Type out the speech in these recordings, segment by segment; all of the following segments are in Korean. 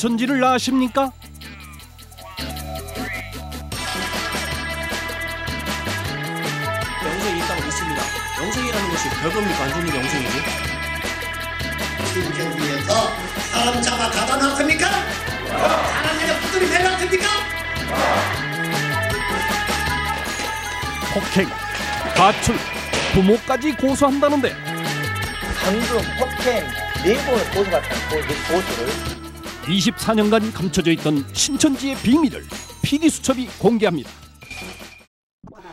신천지를 아십니까? 영생이 있다고 믿습니다. 영생이라는 것이 별겁니까? 안 좋은 영생이지? 신천지에서 사람 잡아 가다 놨습니까? 하나님의 부들이 내놨습니까? 폭행, 가출, 부모까지 고소한다는데 강도 폭행 네 번을 고소받았다 고소를 24년간 감춰져 있던 신천지의 비밀을 PD 수첩이 공개합니다.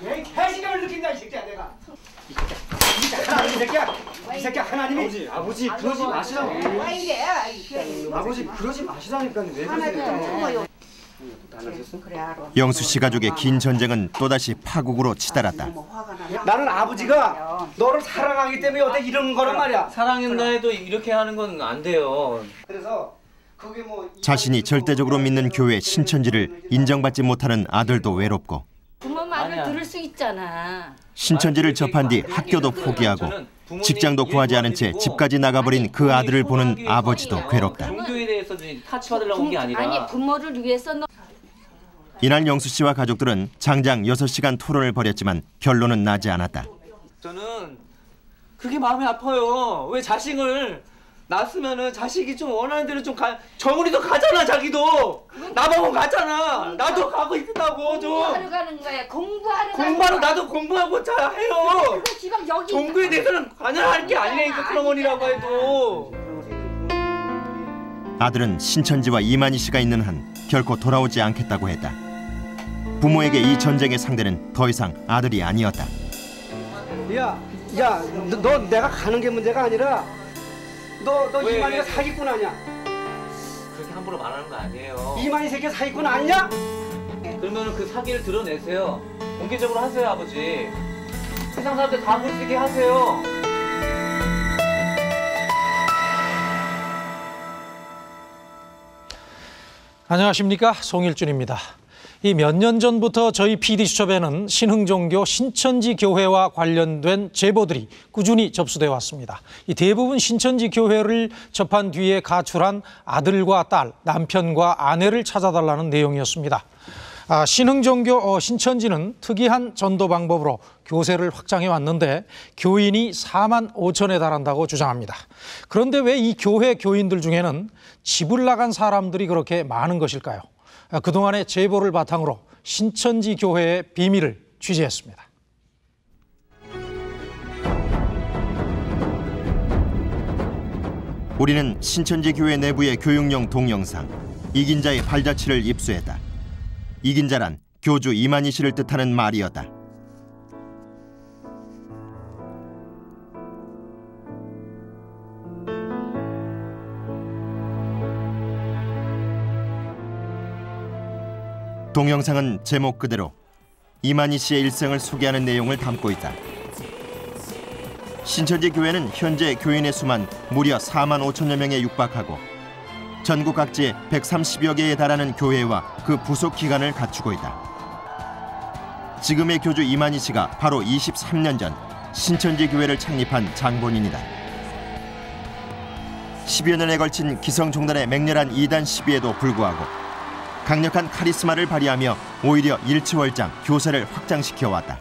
내 개시감을 느낀다 이 새끼야 내가 이 새끼야 이 새끼야 이 새끼야 하나님이 아버지, 아버지 그러지 마시라고. 왜 이래? 아이, 아버지 그러지 마시라니까 왜 그러세요? 영수 씨 가족의 긴 전쟁은 또다시 파국으로 치달았다. 뭐 나는 아버지가 너를 사랑하기 때문에 어때 이런 거란 말이야 사랑한다 해도 이렇게 하는 건 안 돼요. 그래서 자신이 절대적으로 믿는 교회 신천지를 인정받지 못하는 아들도 외롭고 부모 말을. 들을 수 있잖아. 신천지를 접한 뒤 학교도 포기하고 직장도 구하지 않은 채 집까지 나가버린 그 아들을 보는 아버지도 괴롭다. 종교에 대해서 타치 받으려고 온 게 아니라 아니 부모를 위해서 너 이날 영수 씨와 가족들은 장장 6시간 토론을 벌였지만 결론은 나지 않았다. 저는 그게 마음이 아파요. 왜 자식을 낳았으면은 자식이 좀 원하는 대로 좀 가. 정훈이도 가잖아 자기도. 나보고 가잖아. 나도 가고 있다고 좀. 공부하러 가는 거야. 공부하러 공부하러. 나도 공부하고 자 해요. 그 지금 여기 종교에 대해서는 관여할 게 아니라니까 그런 원이라고 해도. 아들은 신천지와 이만희 씨가 있는 한 결코 돌아오지 않겠다고 했다. 부모에게 이 전쟁의 상대는 더 이상 아들이 아니었다. 야, 야, 너, 너 내가 가는 게 문제가 아니라 너, 너 왜, 이만희가 왜? 사기꾼 아니야? 그렇게 함부로 말하는 거 아니에요. 이만희 새끼 사기꾼 아니냐? 그러면 그 사기를 드러내세요. 공개적으로 하세요 아버지. 세상 사람들 다 볼 수 있게 하세요. 안녕하십니까 송일준입니다. 이 몇 년 전부터 저희 PD수첩에는 신흥종교 신천지 교회와 관련된 제보들이 꾸준히 접수돼 왔습니다. 이 대부분 신천지 교회를 접한 뒤에 가출한 아들과 딸, 남편과 아내를 찾아달라는 내용이었습니다. 아, 신흥종교 어, 신천지는 특이한 전도 방법으로 교세를 확장해 왔는데 교인이 4만 5천에 달한다고 주장합니다. 그런데 왜 이 교회 교인들 중에는 집을 나간 사람들이 그렇게 많은 것일까요? 아, 그동안의 제보를 바탕으로 신천지 교회의 비밀을 취재했습니다. 우리는 신천지 교회 내부의 교육용 동영상 이긴 자의 발자취를 입수했다. 이긴 자란 교주 이만희 씨를 뜻하는 말이었다. 동영상은 제목 그대로 이만희 씨의 일생을 소개하는 내용을 담고 있다. 신천지 교회는 현재 교인의 수만 무려 4만 5천여 명에 육박하고 전국 각지에 130여 개에 달하는 교회와 그 부속 기관을 갖추고 있다. 지금의 교주 이만희 씨가 바로 23년 전 신천지 교회를 창립한 장본인이다. 10여 년에 걸친 기성종단의 맹렬한 이단 시비에도 불구하고 강력한 카리스마를 발휘하며 오히려 일치월장 교세를 확장시켜 왔다.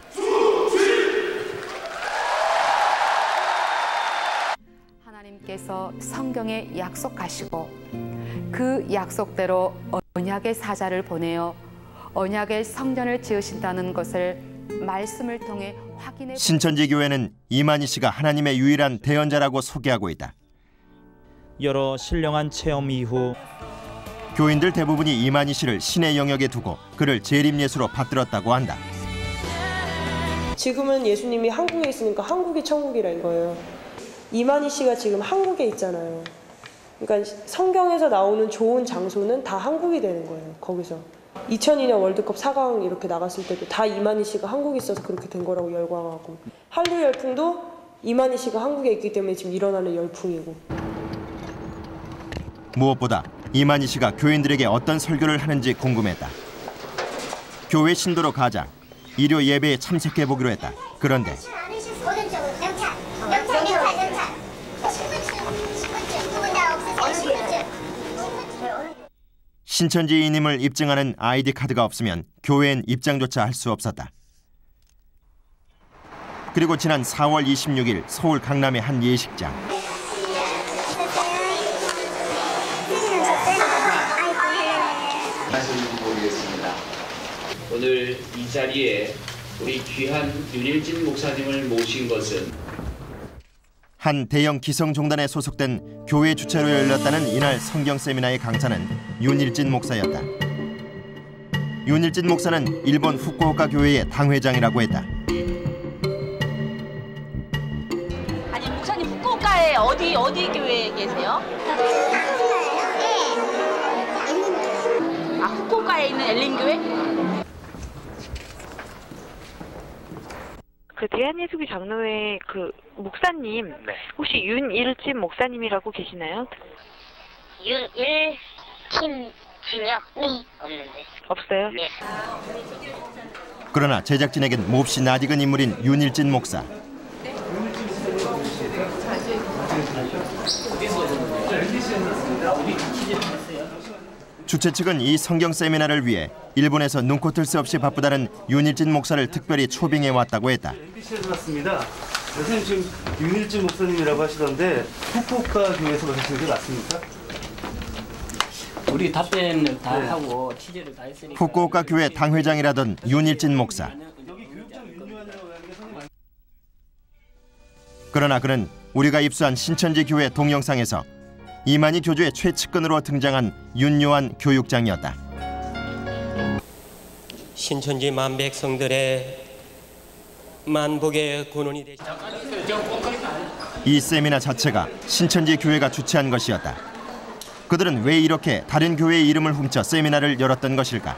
하나님께서 성경에 약속하시고 그 약속대로 언약의 사자를 보내어 언약의 성전을 지으신다는 것을 말씀을 통해 확인해 신천지 교회는 이만희 씨가 하나님의 유일한 대언자라고 소개하고 있다. 여러 신령한 체험 이후 교인들 대부분이 이만희 씨를 신의 영역에 두고 그를 재림 예수로 받들었다고 한다. 지금은 예수님이 한국에 있으니까 한국이 천국이라 이거예요. 이만희 씨가 지금 한국에 있잖아요. 그러니까 성경에서 나오는 좋은 장소는 다 한국이 되는 거예요. 거기서. 2002년 월드컵 4강 이렇게 나갔을 때도 다 이만희 씨가 한국에 있어서 그렇게 된 거라고 열광하고 한류 열풍도 이만희 씨가 한국에 있기 때문에 지금 일어나는 열풍이고 무엇보다 이만희 씨가 교인들에게 어떤 설교를 하는지 궁금했다. 교회 신도로 가자 일요 예배에 참석해 보기로 했다. 그런데 오른쪽으로 명찰 명찰 명찰 명찰 10분쯤 10분쯤 두분 다 없으세요 10분쯤 신천지인임을 입증하는 아이디 카드가 없으면 교회엔 입장조차 할 수 없었다. 그리고 지난 4월 26일 서울 강남의 한 예식장. 오늘 이 자리에 우리 귀한 윤일진 목사님을 모신 것은 한 대형 기성종단에 소속된 교회 주최로 열렸다는 이날 성경 세미나의 강사는 윤일진 목사였다. 윤일진 목사는 일본 후쿠오카 교회의 당회장이라고 했다. 아니 목사님 후쿠오카에 어디 어디 교회에 계세요? 아 후쿠오카에 있는 엘린 교회? 그 대한예수교 장로회 그 목사님 혹시 윤일진 목사님이라고 계시나요? 윤일kim 진요? 네. 없는데. 없어요? 네. 그러나 제작진에겐 몹시 낯익은 인물인 윤일진 목사. 주최 측은 이 성경 세미나를 위해 일본에서 눈코 뜰 새 없이 바쁘다는 윤일진 목사를 특별히 초빙해 왔다고 했다. MBC에서 왔습니다. 선생님 지금 윤일진 목사님이라고 하시던데 후쿠오카 교회에서 오신 게 맞습니까? 우리 답변을 다 네. 하고 취재를 다 했으니까 후쿠오카 교회 당회장이라던 윤일진 목사. 그러나 그는 우리가 입수한 신천지 교회 동영상에서 이만희 교주의 최측근으로 등장한 윤요한 교육장이었다. 신천지 만 백성들의 만복의 근원이 되시. 이 세미나 자체가 신천지 교회가 주최한 것이었다. 그들은 왜 이렇게 다른 교회의 이름을 훔쳐 세미나를 열었던 것일까?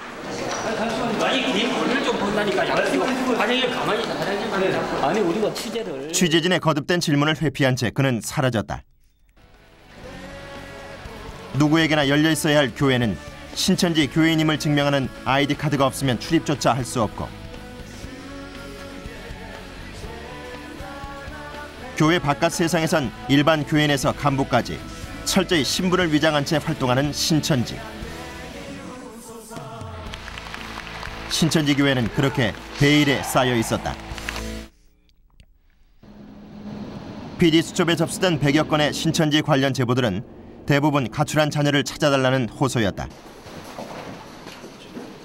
취재진의 거듭된 질문을 회피한 채 그는 사라졌다. 누구에게나 열려 있어야 할 교회는 신천지 교인임을 증명하는 아이디 카드가 없으면 출입조차 할 수 없고 교회 바깥 세상에선 일반 교인에서 간부까지 철저히 신분을 위장한 채 활동하는 신천지. 신천지 교회는 그렇게 베일에 쌓여 있었다. PD 수첩에 접수된 100여 건의 신천지 관련 제보들은 대부분 가출한 자녀를 찾아달라는 호소였다.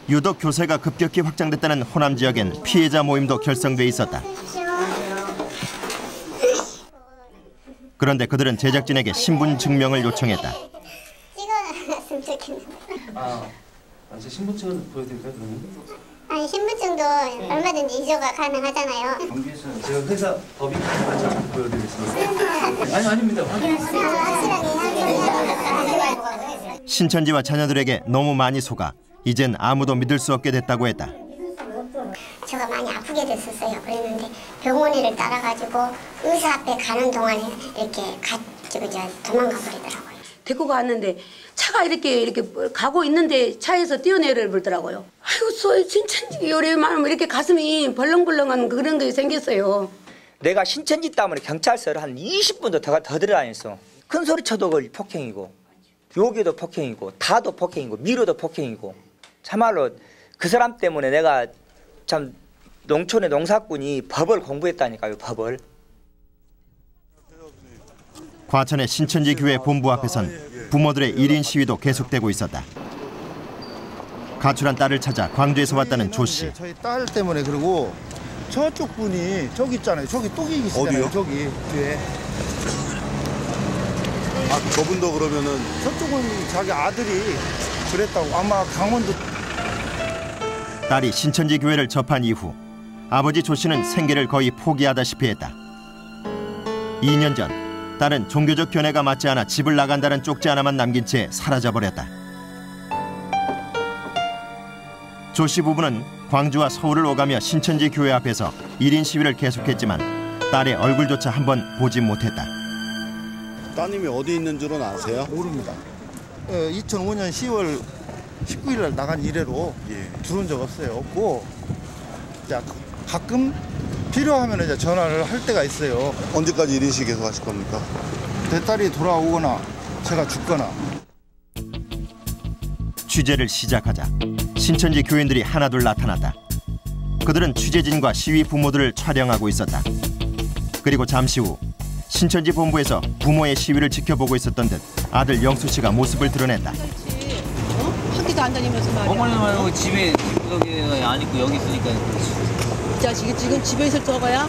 유독 교세가 급격히 확장됐다는 호남 지역엔 피해자 모임도 결성돼 있었다. 그런데 그들은 제작진에게 신분 증명을 요청했다. 찍어놨으면 좋겠는데. 아, 아, 제 신분증을 보여드릴까요 그러면? 아니 신분증도 얼마든지 이조가 가능하잖아요. 제가 회사 법인 않고 보여드리겠습니다. 아니 아닙니다. 신천지와 자녀들에게 너무 많이 속아 이젠 아무도 믿을 수 없게 됐다고 했다. 제가 많이 아프게 됐었어요. 그랬는데 병원에를 따라가지고 의사 앞에 가는 동안에 이렇게 가지고 이제 도망가 버리더라고요. 데리고 갔는데 차가 이렇게 이렇게 가고 있는데 차에서 뛰어내려 버리더라고요. 아이고 소 신천지 요래만 이렇게 가슴이 벌렁벌렁한 그런 게 생겼어요. 내가 신천지 때문에 경찰서를 한 20분도 더, 더 들어다녔어. 큰 소리 쳐도 그 폭행이고 욕에도 폭행이고 다도 폭행이고 미로도 폭행이고 참말로 그 사람 때문에 내가 참 농촌의 농사꾼이 법을 공부했다니까요 법을. 과천의 신천지 교회 본부 앞에선 부모들의 1인 시위도 계속되고 있었다. 가출한 딸을 찾아 광주에서 왔다는 조 씨. 저희 딸 때문에 그리고 저쪽 분이 저기 있잖아요. 저기 계시잖아요. 어디요? 저기 뒤에. 아 저분도 그러면은 저쪽은 자기 아들이 그랬다고 아마 강원도 딸이 신천지 교회를 접한 이후 아버지 조 씨는 생계를 거의 포기하다시피 했다. 2년 전 딸은 종교적 견해가 맞지 않아 집을 나간다는 쪽지 하나만 남긴 채 사라져 버렸다. 조씨 부부는 광주와 서울을 오가며 신천지 교회 앞에서 1인 시위를 계속했지만 딸의 얼굴조차 한 번 보지 못했다. 따님이 어디 있는 줄은 아세요? 모릅니다. 2005년 10월 19일 날 나간 이래로 들어온 적 없어요. 없고 가끔 필요하면 이제 전화를 할 때가 있어요. 언제까지 1인씩 계속 하실 겁니까? 내 딸이 돌아오거나 제가 죽거나 취재를 시작하자 신천지 교인들이 하나둘 나타났다. 그들은 취재진과 시위 부모들을 촬영하고 있었다. 그리고 잠시 후 신천지 본부에서 부모의 시위를 지켜보고 있었던 듯 아들 영수 씨가 모습을 드러냈다. 학교도 안 다니면서 말이야. 어머니 말고 집에 여기 안 있고 여기 있으니까 이 자식이 지금 집에 있을 저거야?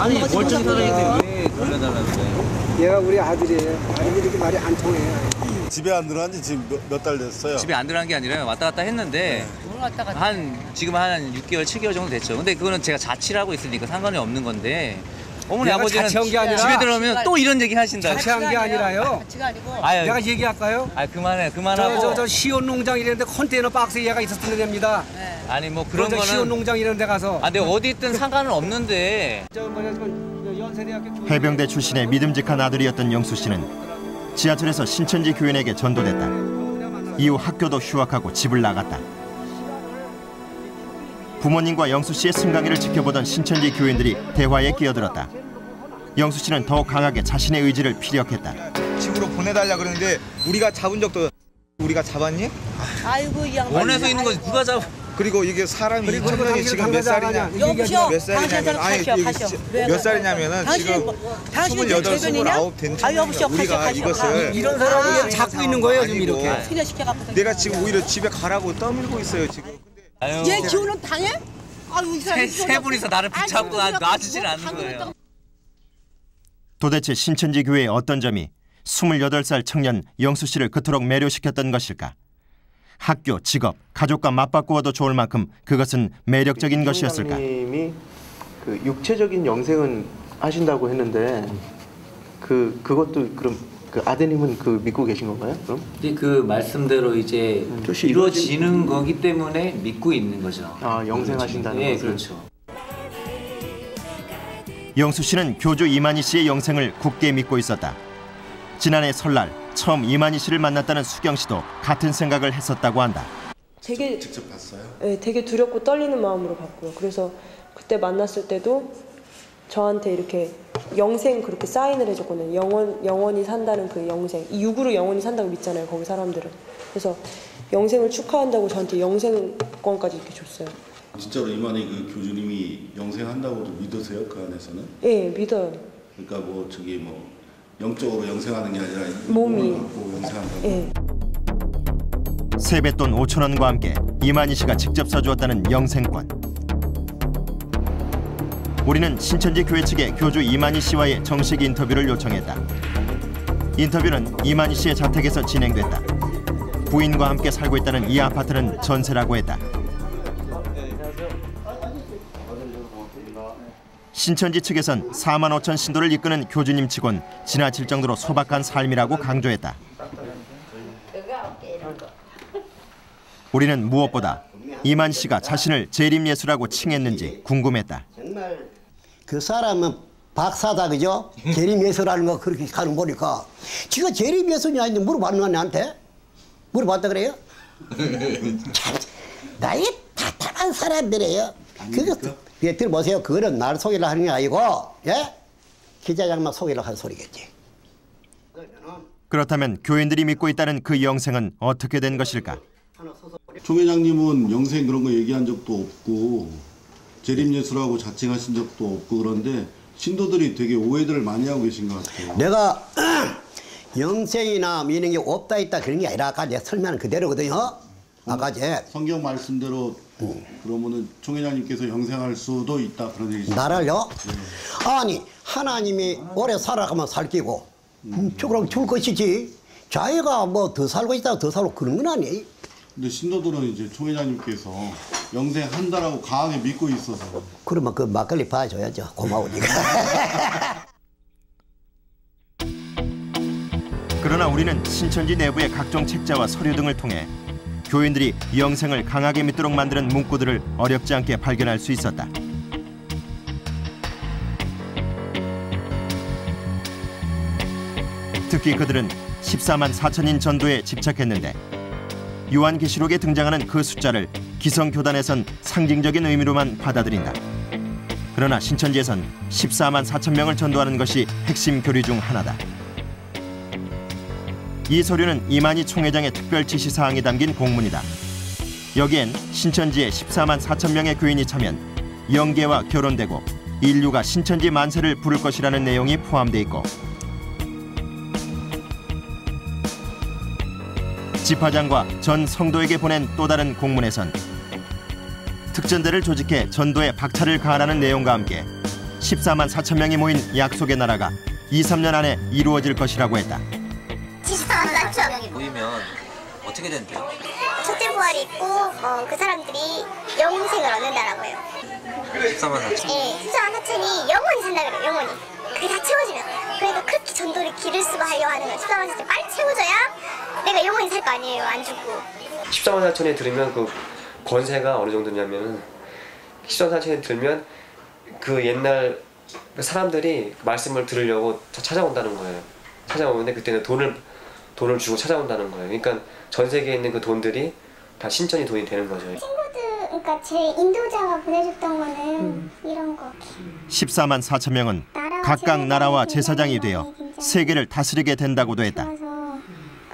아니 엄마가 지금 멀쩡히 혼자 살아있는데 왜 돌려달라고 그래 얘가 우리 아들이에요. 아들이 이렇게 말이 안 통해요. 집에 안 들어간 지 지금 몇 달 됐어요. 집에 안 들어간 게 아니라 왔다 갔다 했는데 뭘 왔다 갔다. 한 지금 한 6개월 7개월 정도 됐죠 근데 그거는 제가 자취를 하고 있으니까 상관이 없는 건데 어머니 아버지는 자취한 게 아니라 집에 들어오면 또 이런 얘기 하신다 자취한 게 아니라요. 자취가 아니고. 아유, 내가 얘기할까요? 아 그만해 그만하고 저저저 시온 농장 이런 데 컨테이너 박스에 얘가 있었던 데입니다. 아니 뭐 그런 그런 시온 거는 농장 이런 데 가서 아 근데 어디 있든 상관은 없는데 저 뭐냐 저 연세대학교 교- 해병대 출신의 믿음직한 아들이었던 영수 씨는 지하철에서 신천지 교인에게 전도됐다. 이후 학교도 휴학하고 집을 나갔다. 부모님과 영수 씨의 승강기를 지켜보던 신천지 교인들이 대화에 끼어들었다. 영수 씨는 더욱 강하게 자신의 의지를 피력했다. 집으로 보내달라 그러는데 우리가 잡은 적도 우리가 잡았니? 아이고 이 양반. 원해서 있는 거지 누가 잡아 그리고 이게 사람이 그리고 2천 명이 당신 지금 몇 살이냐? 여보시오. 몇 살이냐면 아니 몇? 살이냐면은 당신 지금 뭐- 28, 대변이냐? 29된 아. 가셔, 우리가. 이것을 이런 사람을 잡고 있는 거예요 지금 이렇게. 내가 지금 오히려 집에 가라고 떠밀고 있어요 지금. 아유 얘 기운은 당해? 아유 이 세, 사람. 세 분이서 나를 붙잡고 나, 놔주질 않는 거예요 도대체 신천지 교회의 어떤 점이 28살 청년 영수 씨를 그토록 매료시켰던 것일까? 학교, 직업, 가족과 맞바꾸어도 좋을 만큼 그것은 매력적인 것이었을까? 님이 그 육체적인 영생은 하신다고 했는데 그 그것도 그럼 그 아드님은 그 믿고 계신 건가요? 그럼? 이제 그 말씀대로 이제 조금씩 이루어지는 거기 때문에 믿고 있는 거죠 아 영생하신다는 예, 것을. 그렇죠 영수 씨는 교주 이만희 씨의 영생을 굳게 믿고 있었다. 지난해 설날 처음 이만희 씨를 만났다는 수경 씨도 같은 생각을 했었다고 한다. 되게 직접 봤어요? 네, 되게 두렵고 떨리는 마음으로 봤고요. 그래서 그때 만났을 때도 저한테 이렇게 영생 그렇게 사인을 해줬거든요. 영원 영원히 산다는 그 영생. 이 육으로 영원히 산다고 믿잖아요. 거기 사람들은. 그래서 영생을 축하한다고 저한테 영생권까지 이렇게 줬어요. 진짜로 이만희 그 교주님이 영생한다고도 믿으세요 그 안에서는? 예, 믿어요. 그러니까 뭐 저기 뭐 영적으로 영생하는 게 아니라 몸이. 갖고 영생한다고. 예. 세뱃돈 5천 원과 함께 이만희 씨가 직접 써주었다는 영생권. 우리는 신천지 교회 측에 교주 이만희 씨와의 정식 인터뷰를 요청했다. 인터뷰는 이만희 씨의 자택에서 진행됐다. 부인과 함께 살고 있다는 이 아파트는 전세라고 했다. 신천지 측에선 4만 5천 신도를 이끄는 교주님 치곤 지나칠 정도로 소박한 삶이라고 강조했다. 우리는 무엇보다 이만 씨가 자신을 재림 예수라고 칭했는지 궁금했다. 그 사람은 박사다 그죠? 재림 예수라는 거 그렇게 가는 거 보니까 지가 재림 예수냐 했는데 물어봤는 거 나한테? 물어봤다 그래요? 참, 나이 답답한 사람들이에요. 그거 예, 들어보세요. 그거는 날 속이려 하는 게 아니고 예? 기자장만 속이려 하는 소리겠지. 그렇다면 교인들이 믿고 있다는 그 영생은 어떻게 된 것일까? 총 회장님은 영생 그런 거 얘기한 적도 없고 재림예수라고 자칭하신 적도 없고 그런데 신도들이 되게 오해들을 많이 하고 계신 것 같아요. 내가 영생이나 미는 게 없다 있다 그런 게 아니라 아까 내가 설명한 그대로거든요. 아까 제 성경 말씀대로 그러면은 총 회장님께서 영생할 수도 있다 그런 얘기죠. 나를요? 아니 하나님이 오래 살아가면 살기고 음, 그럼 죽을 것이지 자기가 뭐 더 살고 있다고 더 살고 그런 건 아니 근데 신도들은 이제 총 회장님께서 영생 한다라고 강하게 믿고 있어서. 그러면 그 막걸리 봐줘야죠. 고마우니까. 그러나 우리는 신천지 내부의 각종 책자와 서류 등을 통해 교인들이 영생을 강하게 믿도록 만드는 문구들을 어렵지 않게 발견할 수 있었다. 특히 그들은 14만 4천인 전도에 집착했는데 요한계시록에 등장하는 그 숫자를 기성교단에선 상징적인 의미로만 받아들인다. 그러나 신천지에선 14만 4천 명을 전도하는 것이 핵심 교리 중 하나다. 이 서류는 이만희 총회장의 특별 지시 사항이 담긴 공문이다. 여기엔 신천지에 14만 4천 명의 교인이 참여한 영계와 결혼되고 인류가 신천지 만세를 부를 것이라는 내용이 포함돼 있고 집화장과 전 성도에게 보낸 또 다른 공문에선 특전대를 조직해 전도에 박차를 가하라는 내용과 함께 14만 4천 명이 모인 약속의 나라가 2, 3년 안에 이루어질 것이라고 했다. 14만 4천 명이 모이면 어떻게 된대요? 첫째 부활이 있고 어, 그 사람들이 영생을 얻는다라고요. 14만 4천. 예, 14만 4천이 영원히 산다 그래요. 영원히. 그게 다 채워지면. 그러니까 그렇게 전도를 기를 수가 하려 하는 거예요. 14만 4천 빨리 채워져야 내가 영원히 살 거 아니에요. 안 죽고. 14만 4천에 들으면 그 권세가 어느 정도냐면은 14만 4천에 들면 그 옛날 사람들이 말씀을 들으려고 다 찾아온다는 거예요. 찾아오는데 그때는 돈을 돈을 주고 찾아온다는 거예요. 그러니까 전 세계에 있는 그 돈들이 다 신천이 돈이 되는 거죠. 친구들, 그러니까 제 인도자가 보내줬던 거는 이런 거. 14만 4천 명은 각각 나라와 제사장이 되어 세계를 다스리게 된다고도 했다.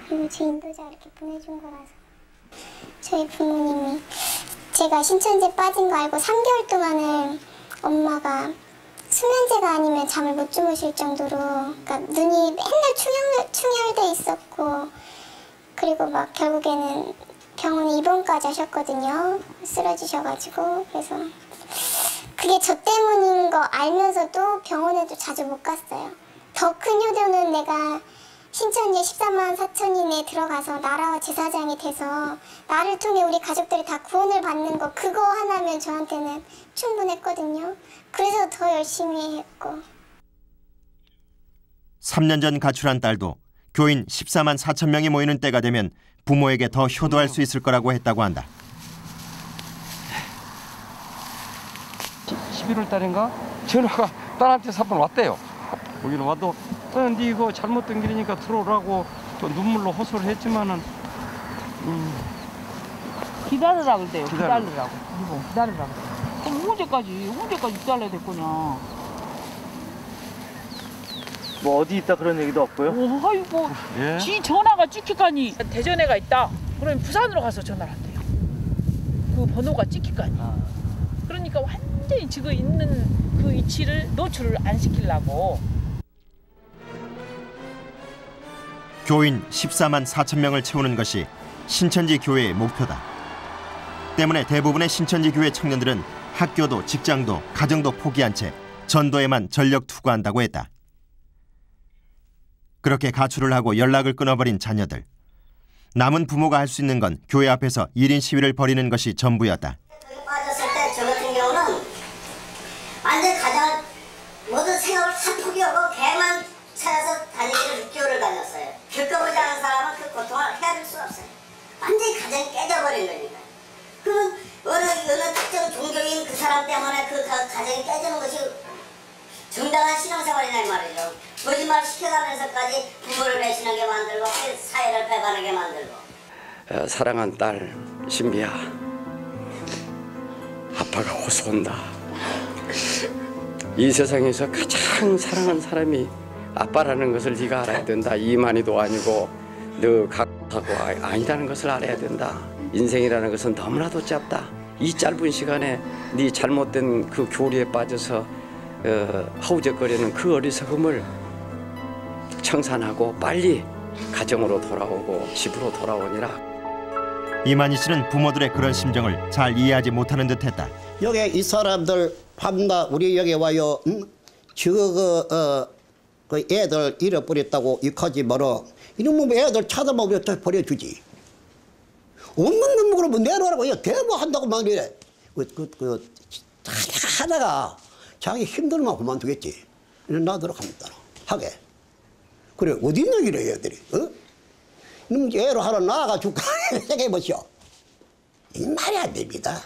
그리고 제 인도자 이렇게 보내준 거라서. 저희 부모님이 제가 신천지에 빠진 거 알고 3개월 동안은 엄마가 수면제가 아니면 잠을 못 주무실 정도로 그러니까 눈이 맨날 충혈, 충혈돼 있었고 그리고 막 결국에는 병원에 입원까지 하셨거든요. 쓰러지셔가지고. 그래서 그게 저 때문인 거 알면서도 병원에도 자주 못 갔어요. 더 큰 효도는 내가 신천지에 14만 4천인에 들어가서 나라와 제사장이 돼서 나를 통해 우리 가족들이 다 구원을 받는 거 그거 하나면 저한테는 충분했거든요. 그래서 더 열심히 했고 3년 전 가출한 딸도 교인 14만 4천 명이 모이는 때가 되면 부모에게 더 효도할 수 있을 거라고 했다고 한다. 11월 달인가 전화가 딸한테 사번 왔대요. 거기는 와도 어, 네 이거 잘못된 길이니까 들어오라고 또 눈물로 호소를 했지만은 음, 기다리라 그래요. 기다려. 기다리라고. 이거 기다리라고. 그럼 언제까지 언제까지 기다려야 될 거냐. 뭐 어디 있다 그런 얘기도 없고요. 오, 아이고, 예? 지 전화가 찍히까니 대전에가 있다. 그러면 부산으로 가서 전화를 한대요. 그 번호가 찍히까니. 그러니까 완전히 지금 있는 그 위치를 노출을 안 시키려고. 교인 14만 4천 명을 채우는 것이 신천지 교회의 목표다. 때문에 대부분의 신천지 교회 청년들은 학교도 직장도 가정도 포기한 채 전도에만 전력 투구한다고 했다. 그렇게 가출을 하고 연락을 끊어버린 자녀들. 남은 부모가 할 수 있는 건 교회 앞에서 1인 시위를 벌이는 것이 전부였다. 빠졌을 때 저 같은 경우는 완전 가장 모든 생업을 다 포기하고 개만 찾아서 다니기를 고통을 헤아릴 수 없어요. 완전히 가정이 깨져버린 거니까. 그러면 어느, 어느 특정 종교인 그 사람 때문에 그 가, 가정이 깨지는 것이 정당한 신앙생활이냐 이 말이죠. 거짓말 시켜가면서까지 부모를 배신하게 만들고 사회를 배반하게 만들고 어, 사랑한 딸 신비야 아빠가 호소한다 이 세상에서 가장 사랑한 사람이 아빠라는 것을 네가 알아야 된다 이만희도 아니고 너 각하고 아- 아니라는 것을 알아야 된다 인생이라는 것은 너무나도 짧다 이 짧은 시간에 네 잘못된 그 교리에 빠져서 어, 허우적거리는 그 어리석음을 청산하고 빨리 가정으로 돌아오고 집으로 돌아오니라 이만희 씨는 부모들의 그런 심정을 잘 이해하지 못하는 듯했다. 여기 이 사람들 판다 우리 여기 와요. 음? 저거 어, 그 애들 잃어버렸다고 이하지 말어. 이놈의 애들 찾아보면 또 버려주지. 없는 놈 그러면 내놓으라고 요 대모한다고 막 이래. 그, 그, 그, 하다가 자기 힘들면 그만두겠지. 놔두라 합니다. 하게. 그래, 어디 있는 이래, 애들이. 어? 이놈 애로 하나 나아가 줄까? 생각해보시오. 이 말이 안 됩니다.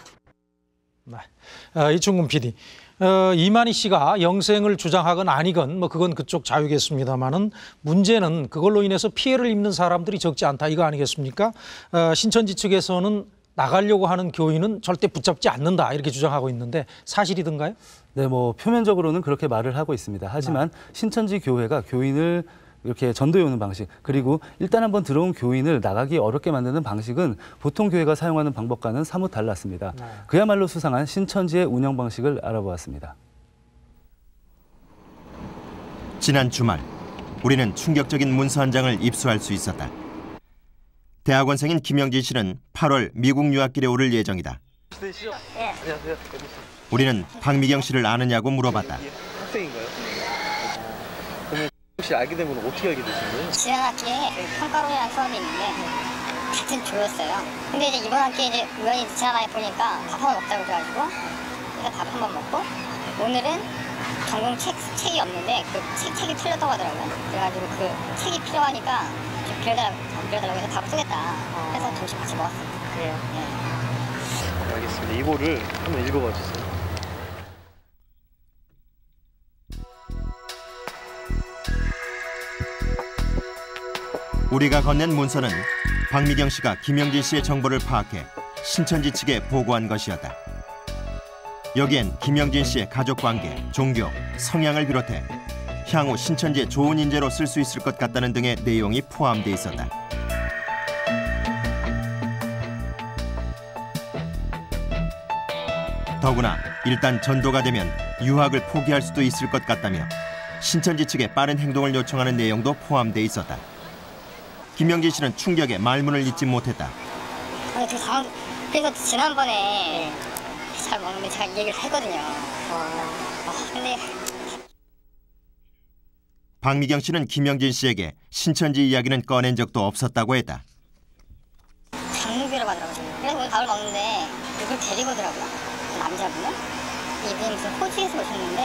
어, 이충근 PD. 어, 이만희 씨가 영생을 주장하건 아니건 뭐 그건 그쪽 자유겠습니다만은 문제는 그걸로 인해서 피해를 입는 사람들이 적지 않다 이거 아니겠습니까? 어, 신천지 측에서는 나가려고 하는 교인은 절대 붙잡지 않는다 이렇게 주장하고 있는데 사실이든가요? 네, 뭐 표면적으로는 그렇게 말을 하고 있습니다. 하지만 신천지 교회가 교인을 이렇게 전도해 오는 방식 그리고 일단 한번 들어온 교인을 나가기 어렵게 만드는 방식은 보통 교회가 사용하는 방법과는 사뭇 달랐습니다. 그야말로 수상한 신천지의 운영 방식을 알아보았습니다. 지난 주말 우리는 충격적인 문서 한 장을 입수할 수 있었다. 대학원생인 김영진 씨는 8월 미국 유학길에 오를 예정이다. 네. 우리는 박미경 씨를 아느냐고 물어봤다. 혹시 알게 되면 어떻게 알게 되신 거예요? 지난 학기에 그 평가로이라는 수업이 있는데 같은 조였어요. 근데 이제 이번 학기에 이제 우연히 지나가다 보니까 밥 한번 먹자고 그래가지고 그래서 밥 한 번 먹고 오늘은 전공 책, 책이 없는데 그 책, 책이 틀렸다고 하더라고요. 그래가지고 그 책이 필요하니까 좀 빌려달라고, 빌려달라고 해서 밥 쏘겠다. 그래서 점심 같이 먹었어요. 네. 알겠습니다. 이거를 한번 읽어봐 주세요. 우리가 건넨 문서는 박미경 씨가 김영진 씨의 정보를 파악해 신천지 측에 보고한 것이었다. 여기엔 김영진 씨의 가족 관계, 종교, 성향을 비롯해 향후 신천지의 좋은 인재로 쓸 수 있을 것 같다는 등의 내용이 포함돼 있었다. 더구나 일단 전도가 되면 유학을 포기할 수도 있을 것 같다며 신천지 측에 빠른 행동을 요청하는 내용도 포함돼 있었다. 김영진 씨는 충격에 말문을 잇지 못했다. 아니 그 상황 그래서 지난번에 잘 먹는데 제가 얘기를 했거든요. 아, 근데 박미경 씨는 김영진 씨에게 신천지 이야기는 꺼낸 적도 없었다고 했다. 장무교를 받으라고 그래서 오늘 밥을 먹는데 누굴 데리고 오더라고요. 그 남자분은 이분이 무슨 호주에서 오셨는데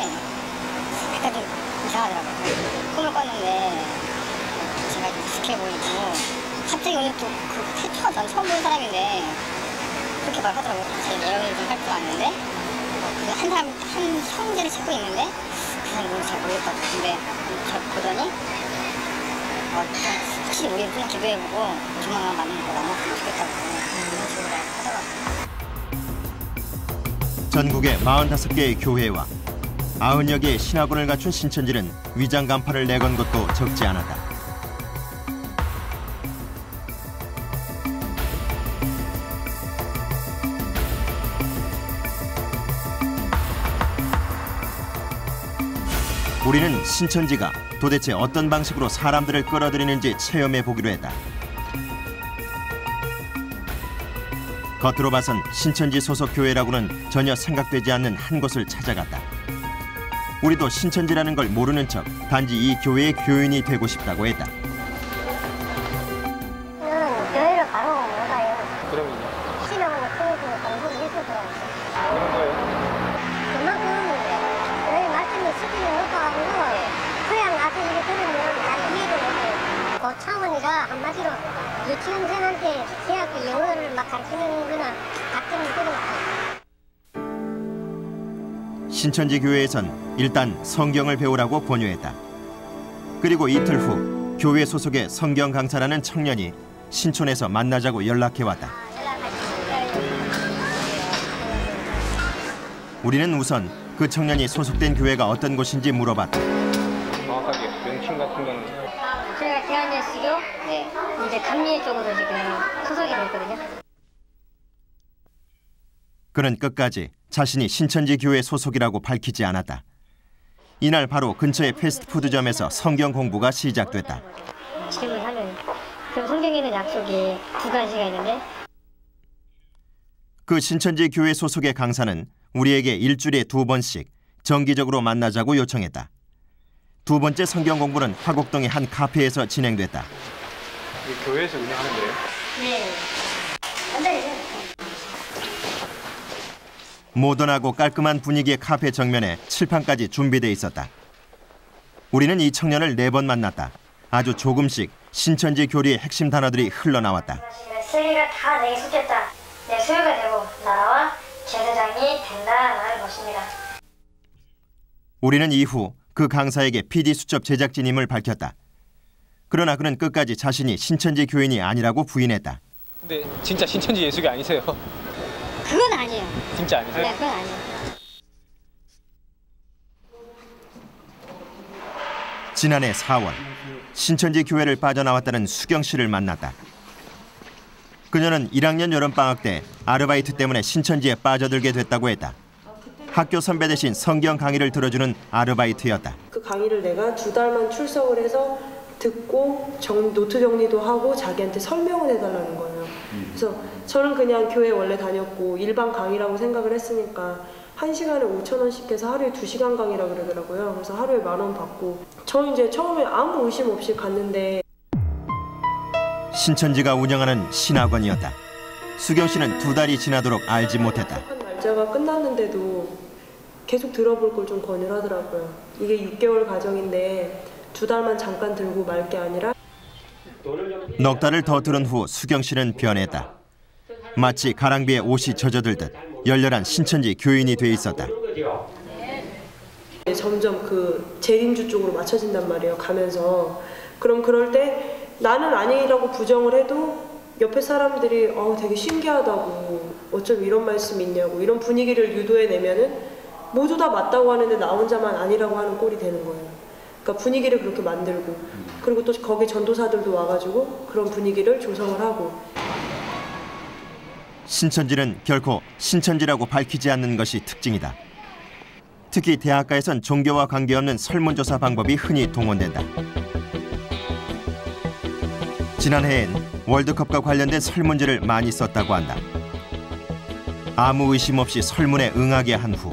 약간 좀 이상하더라고요. 꿈을 꿨는데 좀 익숙해 보이고 갑자기 오늘 또그 태초가 전 처음 본 사람인데 그렇게 말 하더라고요. 제 내용을 좀 할 줄 아는데 그 한 사람 한 형제를 찾고 있는데 그 사람 누군지 잘 모르겠다고 근데 저 보더니 어, 좀 확실히 우리 그냥 기도해보고 조만간 만나는 거 만났으면 좋겠다고 그런 식으로 하더라고요. 전국의 45개의 교회와 90여 개의 신학원을 갖춘 신천지는 위장 간판을 내건 것도 적지 않았다. 우리는 신천지가 도대체 어떤 방식으로 사람들을 끌어들이는지 체험해 보기로 했다. 겉으로 봐선 신천지 소속 교회라고는 전혀 생각되지 않는 한 곳을 찾아갔다. 우리도 신천지라는 걸 모르는 척 단지 이 교회의 교인이 되고 싶다고 했다. 신천지 교회에선 일단 성경을 배우라고 권유했다. 그리고 이틀 후 교회 소속의 성경 강사라는 청년이 신촌에서 만나자고 연락해 왔다. 우리는 우선 그 청년이 소속된 교회가 어떤 곳인지 물어봤다. 정확하게 명칭 같은 거는 제가 대한예수교 네. 이제 감리 쪽으로 지금 소속이 됐거든요. 그는 끝까지 자신이 신천지 교회 소속이라고 밝히지 않았다. 이날 바로 근처의 패스트푸드점에서 성경 공부가 시작됐다. 질문 하면 그럼 성경에 있는 약속이 두 가지가 있는데 그 신천지 교회 소속의 강사는 우리에게 일주일에 두 번씩 정기적으로 만나자고 요청했다. 두 번째 성경 공부는 화곡동의 한 카페에서 진행됐다. 이 교회에서 운영하는 거예요? 네. 근데 모던하고 깔끔한 분위기의 카페 정면에 칠판까지 준비돼 있었다. 우리는 이 청년을 네 번 만났다. 아주 조금씩 신천지 교리의 핵심 단어들이 흘러나왔다. 세계가 다 내게 속했다. 내 소유가 되고 나라와 제사장이 된다라는 것입니다. 우리는 이후 그 강사에게 PD 수첩 제작진임을 밝혔다. 그러나 그는 끝까지 자신이 신천지 교인이 아니라고 부인했다. 근데 진짜 신천지 예수교 아니세요? 그건 아니에요. 진짜 아니세요? 네, 그건 아니에요. 지난해 4월 신천지 교회를 빠져나왔다는 수경 씨를 만났다. 그녀는 1학년 여름방학 때 아르바이트 때문에 신천지에 빠져들게 됐다고 했다. 학교 선배 대신 성경 강의를 들어주는 아르바이트였다. 그 강의를 내가 두 달만 출석을 해서 듣고 정, 노트 정리도 하고 자기한테 설명을 해달라는 거예요. 그래서 저는 그냥 교회 원래 다녔고 일반 강의라고 생각을 했으니까 한 시간에 5천 원씩 해서 하루에 두 시간 강의라 그러더라고요. 그래서 하루에 만 원 받고 저 이제 처음에 아무 의심 없이 갔는데 신천지가 운영하는 신학원이었다. 수경 씨는 두 달이 지나도록 알지 못했다. 한 날짜가 끝났는데도 계속 들어볼 걸 좀 권유하더라고요. 이게 6개월 과정인데 두 달만 잠깐 들고 말 게 아니라 넉 달을 더 들은 후 수경 씨는 변했다. 마치 가랑비에 옷이 젖어들듯 열렬한 신천지 교인이 돼 있었다. 점점 그 재림주 쪽으로 맞춰진단 말이에요. 가면서 그럼 그럴 때 나는 아니라고 부정을 해도 옆에 사람들이 어 되게 신기하다고 어쩜 이런 말씀이 있냐고 이런 분위기를 유도해 내면은 모두 다 맞다고 하는데 나 혼자만 아니라고 하는 꼴이 되는 거예요. 그러니까 분위기를 그렇게 만들고 그리고 또 거기 전도사들도 와가지고 그런 분위기를 조성을 하고 신천지는 결코 신천지라고 밝히지 않는 것이 특징이다. 특히 대학가에선 종교와 관계없는 설문조사 방법이 흔히 동원된다. 지난해엔 월드컵과 관련된 설문지를 많이 썼다고 한다. 아무 의심 없이 설문에 응하게 한 후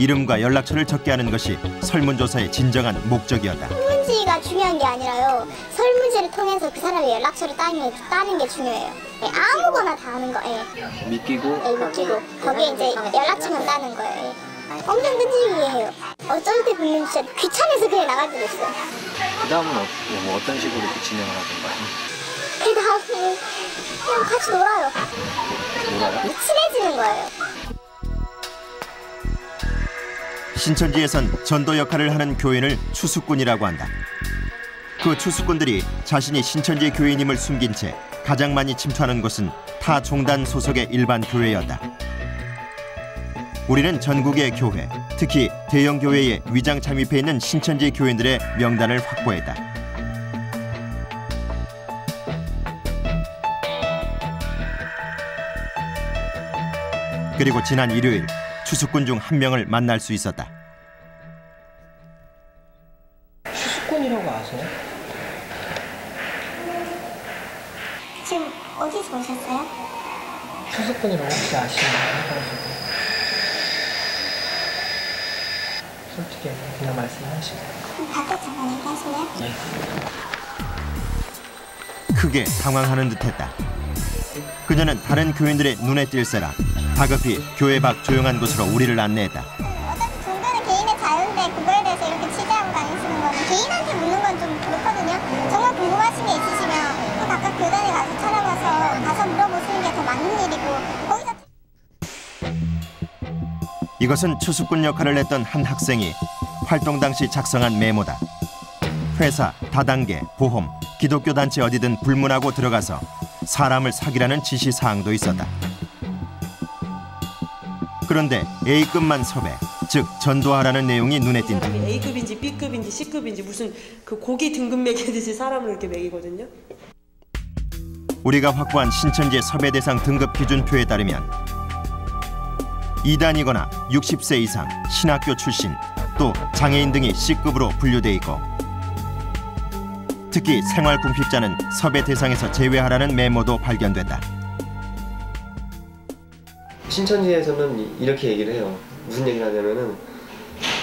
이름과 연락처를 적게 하는 것이 설문조사의 진정한 목적이었다. 설문지가 중요한 게 아니라요. 설문지를 통해서 그 사람의 연락처를 따는, 따는 게 중요해요. 예, 아무거나 다 하는 거. 예. 믿기고 예, 믿기고 거기에 이제 연락처만 따는 거예요. 예. 엄청 끈질기게 해요. 어쩔 때 보면 진짜 귀찮아서 그냥 나갈 때도 있어요. 그 다음은 어, 뭐 어떤 식으로 진행을 하던가요? 그 다음에 그냥 같이 놀아요. 놀아요? 친해지는 거예요. 신천지에선 전도 역할을 하는 교인을 추수꾼이라고 한다. 그 추수꾼들이 자신이 신천지 교인임을 숨긴 채 가장 많이 침투하는 곳은 타 종단 소속의 일반 교회였다. 우리는 전국의 교회, 특히 대형 교회에 위장 잠입해 있는 신천지 교인들의 명단을 확보했다. 그리고 지난 일요일 추수꾼 중 한 명을 만날 수 있었다. 수권이라고 아세요? 지금 어디서 오셨어요? 수수권이라고 혹시 아시나요? 솔직히 그냥 말씀하시고 밖에 잠깐 얘기하실래요? 네. 크게 당황하는 듯했다. 그녀는 다른 교인들의 눈에 띌세라 다급히 교회 밖 조용한 곳으로 우리를 안내했다. 종교는 개인의 자유인데 그거에 대해서 이렇게 취재하고 다니시는 거는 개인한테 묻는 건 좀 그렇거든요. 정말 궁금하신 게 있으시면 또 각각 교단에 가서 찾아가서 가서 물어보시는 게 더 맞는 일이고 거기서 이것은 추수꾼 역할을 했던 한 학생이 활동 당시 작성한 메모다. 회사, 다단계, 보험, 기독교 단체 어디든 불문하고 들어가서 사람을 사기라는 지시 사항도 있었다. 그런데 A급만 섭외, 즉 전도하라는 내용이 눈에 띈다. A급인지 B급인지 C급인지 무슨 그 고기 등급 매기듯이 사람을 이렇게 매기거든요. 우리가 확보한 신천지의 섭외 대상 등급 기준표에 따르면 2단이거나 60세 이상, 신학교 출신, 또 장애인 등이 C급으로 분류돼 있고 특히 생활궁핍자는 섭외 대상에서 제외하라는 메모도 발견됐다. 신천지에서는 이- 이렇게 얘기를 해요. 무슨 얘기를 하냐면은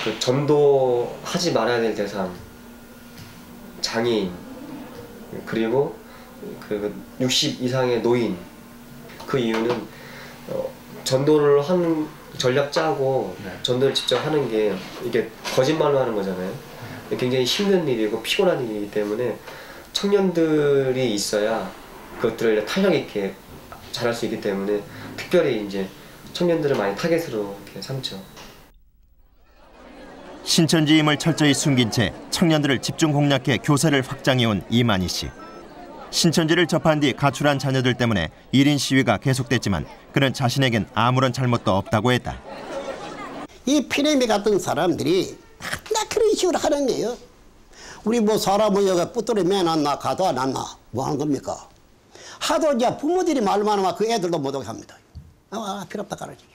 그 전도하지 말아야 될 대상, 장애인, 그리고 그 60 이상의 노인. 그 이유는 어, 전도를 하는 전략 짜고 전도를 직접 하는 게 이게 거짓말로 하는 거잖아요. 굉장히 힘든 일이고 피곤한 일이기 때문에 청년들이 있어야 그것들을 탄력 있게 잘할 수 있기 때문에 특별히 이제 청년들을 많이 타겟으로 이렇게 삼죠. 신천지임을 철저히 숨긴 채 청년들을 집중 공략해 교사를 확장해온 이만희 씨. 신천지를 접한 뒤 가출한 자녀들 때문에 1인 시위가 계속됐지만 그는 자신에겐 아무런 잘못도 없다고 했다. 이 피레미 같은 사람들이 나 그런 식으로 하는 거예요. 우리 뭐 사람은 여기 뿌뚜리 매놨나 가둬 놨나 뭐 하는 겁니까? 하도 이제 부모들이 말만 하면 그 애들도 못 오게 합니다. 아, 필요 없다 가르치게.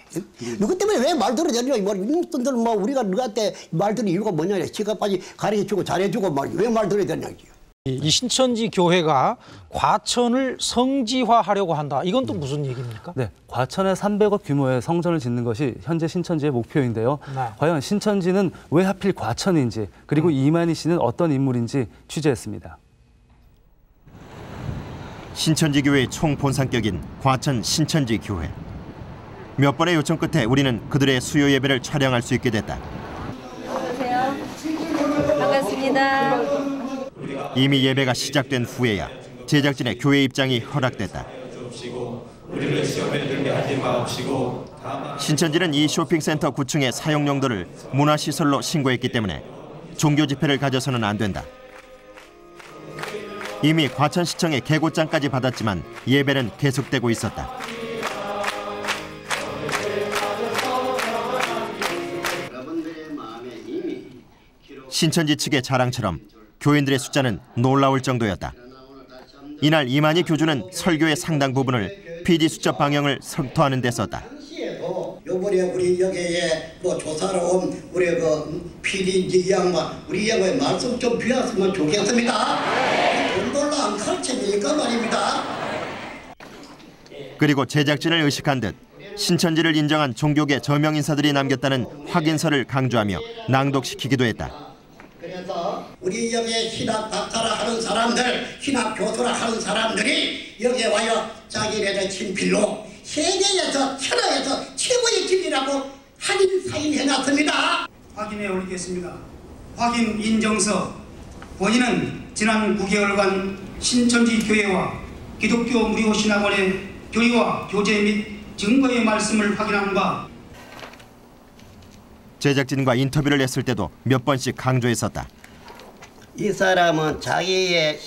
누구 때문에 왜 말 들어야 뭐 이놈들 뭐 우리가 누구한테 말 들을 이유가 뭐냐 지금까지 가르쳐주고 잘해주고 말왜 말 들어야 되냐지. 이- 이 신천지 교회가 과천을 성지화하려고 한다. 이건 또 무슨 얘기입니까? 네, 과천에 300억 규모의 성전을 짓는 것이 현재 신천지의 목표인데요. 네. 과연 신천지는 왜 하필 과천인지 그리고 이만희 씨는 어떤 인물인지 취재했습니다. 신천지 교회의 총본산격인 과천 신천지 교회. 몇 번의 요청 끝에 우리는 그들의 수요 예배를 촬영할 수 있게 됐다. 안녕하세요. 반갑습니다. 이미 예배가 시작된 후에야 제작진의 교회 입장이 허락됐다. 신천지는 이 쇼핑센터 9층의 사용 용도를 문화시설로 신고했기 때문에 종교 집회를 가져서는 안 된다. 이미 과천시청의 개고장까지 받았지만 예배는 계속되고 있었다. 신천지 측의 자랑처럼 교인들의 숫자는 놀라울 정도였다. 이날 이만희 교주는 설교의 상당 부분을 PD 수첩 방영을 성토하는 데 썼다. 요번에 우리 여기에 뭐 조사를 온 우리 그 PD인지 이 양반 우리 양반의 말씀 좀 비웠으면 좋겠습니다. 돈벌로 안 가르치니까 말입니다. 그리고 제작진을 의식한 듯 신천지를 인정한 종교계 저명 인사들이 남겼다는 확인서를 강조하며 낭독시키기도 했다. 그래서 우리 여기에 신학 박사라 하는 사람들, 신학 교수라 하는 사람들이 여기에 와요 자기네들 친필로 세계에서 천하에서 최고의 진리라고 확인 사인 해놨습니다. 확인해 올리겠습니다. 확인 인정서 본인은 지난 9개월간 신천지 교회와 기독교 무료 신학원의 교리와 교재 및 증거의 말씀을 확인한 바 제작진과 인터뷰를 했을 때도 몇 번씩 강조했었다. 이 사람은 자기의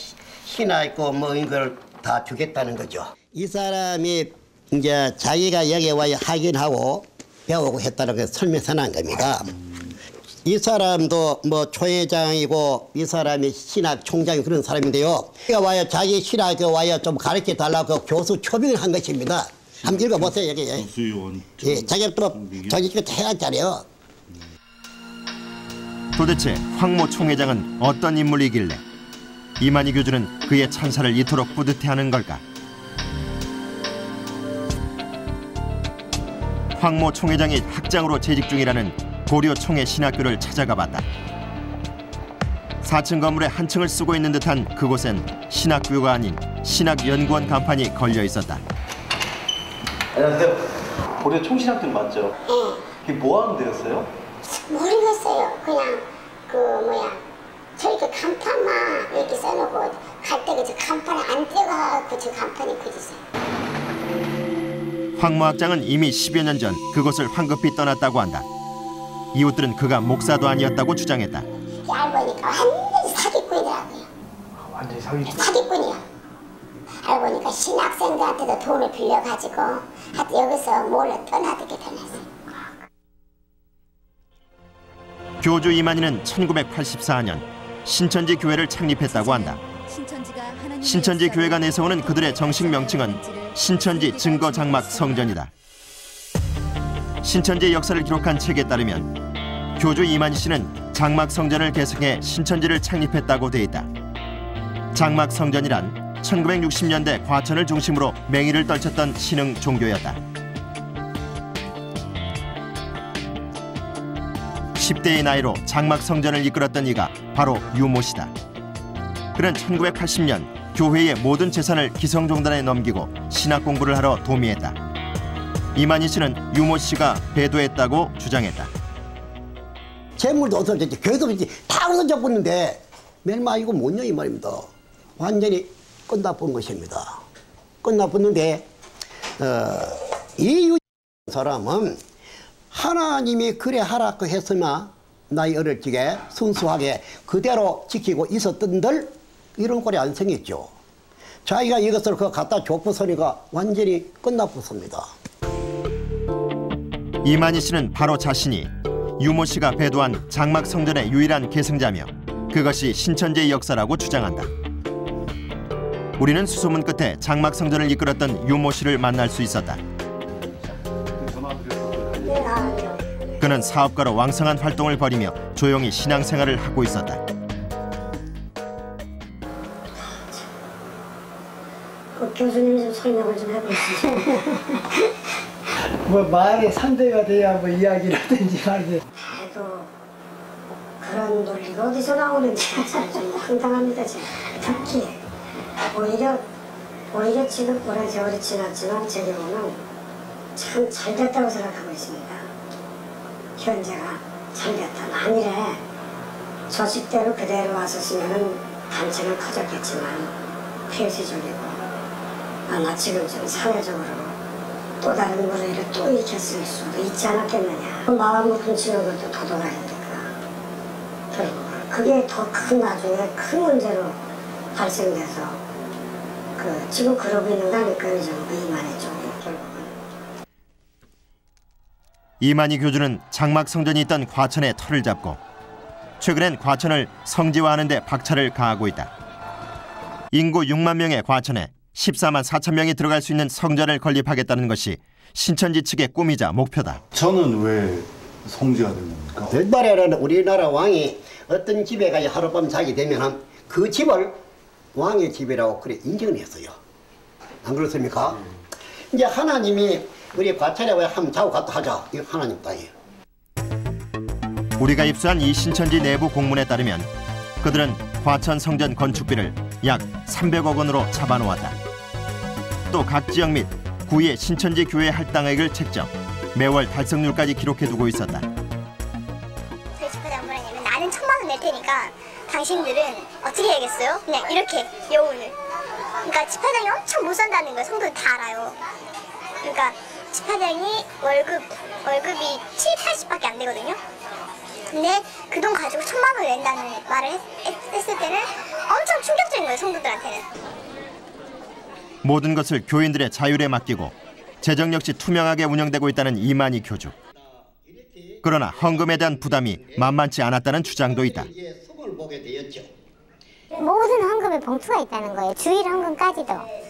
신화 있고 뭐 이걸 다 주겠다는 거죠. 이 사람이 이제 자기가 여기 와야 확인하고 배우고 했다는 걸 설명서 난 겁니다. 이 사람도 뭐 초회장이고 이 사람이 신학 총장이 그런 사람인데요. 그가 와요 자기 신학 와요 좀 가르쳐 달라고 교수 초빙을 한 것입니다. 한번 읽어보세요 여기. 예, 자기가 또 자기 거 해야잖아요. 도대체 황모 총회장은 어떤 인물이길래 이만희 교주는 그의 찬사를 이토록 뿌듯해하는 걸까? 황모 총회장이 학장으로 재직 중이라는 고려 총회 신학교를 찾아가 봤다. 4층 건물의 한 층을 쓰고 있는 듯한 그곳엔 신학교가 아닌 신학연구원 간판이 걸려 있었다. 안녕하세요. 고려 총신학교 맞죠? 이게 뭐 하는 데였어요? 모르겠어요. 그냥 그 뭐야 저렇게 간판만 이렇게 써놓고 갈 때그 간판에 안 떼가고 저 간판이 그지어요 황모 학장은 이미 10여 년 전 그곳을 황급히 떠났다고 한다. 이웃들은 그가 목사도 아니었다고 주장했다. 알고 보니까 완전히 사기꾼이더라고요. 완전히 사기. 사기꾼이야. 알고 보니까 신학생들한테도 돈을 빌려가지고 하여튼 여기서 몰래 떠나들게 되었어 교주 이만희는 1984년 신천지 교회를 창립했다고 한다. 신천지 교회가 내세우는 그들의 정식 명칭은 신천지 증거 장막 성전이다. 신천지의 역사를 기록한 책에 따르면 교주 이만희 씨는 장막 성전을 개성해 신천지를 창립했다고 돼 있다. 장막 성전이란 1960년대 과천을 중심으로 맹위를 떨쳤던 신흥 종교였다. 10대의 나이로 장막 성전을 이끌었던 이가 바로 유모 씨다. 그는 1980년 교회의 모든 재산을 기성종단에 넘기고 신학 공부를 하러 도미했다. 이만희 씨는 유모 씨가 배도했다고 주장했다. 재물도 없어졌지, 교회도 없지, 다 없어져 버는데 멜마 이거 뭐냐 이 말입니다. 완전히 끝나쁜 것입니다. 끝나봤는데 어, 이 사람은 하나님이 그래 하라 그 했으나 나이 어릴 적에 순수하게 그대로 지키고 있었던들 이런 꼴이 안 생겼죠. 자기가 이것을 그 갖다 줬부서니까 완전히 끝나붙습니다. 이만희 씨는 바로 자신이 유모 씨가 배도한 장막 성전의 유일한 계승자며 그 그것이 신천지의 역사라고 주장한다. 우리는 수소문 끝에 장막 성전을 이끌었던 유모 씨를 만날 수 있었다. 그는 사업가로 왕성한 활동을 벌이며 조용히 신앙생활을 하고 있었다. 그 교수님 좀 설명을 좀 해보시죠. 뭐 말의 상대가 돼야 뭐 이야기를 하든지 말든지 그래도 그런 논리가 어디서 나오는지 참좀 황당합니다. 제가. 특히 오히려 오히려 지금 오랜 세월이 지났지만 제 경우는 참 잘됐다고 생각하고 있습니다. 현재가 잘됐다. 만일에 조직대로 그대로 왔었으면 단체는 커졌겠지만 폐쇄적이고 아마 지금쯤 사회적으로 또 다른 무리를 또 일으켰을 수도 있지 않았겠느냐. 마음을 훔치는 것도 도덕아니니까. 결국 그게 더 큰 나중에 큰 문제로 발생돼서 그 지금 그러고 있는 거 아닐까요? 좀 이만의 쪽이 결국은. 이만희 교주는 장막 성전이 있던 과천에 터를 잡고 최근엔 과천을 성지화하는 데 박차를 가하고 있다. 인구 6만 명의 과천에 14만 4천 명이 들어갈 수 있는 성전을 건립하겠다는 것이 신천지 측의 꿈이자 목표다. 저는 왜 성지가 된 겁니까? 옛날에는 우리나라 왕이 어떤 집에 가서 하룻밤 자게 되면 그 집을 왕의 집이라고 그래 인정을 했어요. 안 그렇습니까? 이제 하나님이 우리 과천에 왜 한번 자고 갔다 하자. 이거 하나님 땅이에요. 우리가 입수한 이 신천지 내부 공문에 따르면 그들은 과천 성전 건축비를 약 300억 원으로 잡아놓았다. 또 각 지역 및 구의 신천지 교회 할당액을 책정, 매월 달성률까지 기록해두고 있었다. 저희 집사장 뭐라 하냐면 나는 천만 원 낼 테니까 당신들은 어떻게 해야겠어요? 그냥 이렇게 여운을. 그러니까 집사장이 엄청 못 산다는 걸 성도들 다 알아요. 그러니까 집 사장이 월급 월급이 7, 80밖에 안 되거든요. 근데 그 돈 가지고 천만 원 낸다는 말을 했, 했- 했을 때는 엄청 충격적인 거예요 성도들한테는. 모든 것을 교인들의 자율에 맡기고 재정 역시 투명하게 운영되고 있다는 이만희 교주. 그러나 헌금에 대한 부담이 만만치 않았다는 주장도 있다. 모든 헌금에 봉투가 있다는 거예요. 주일 헌금까지도.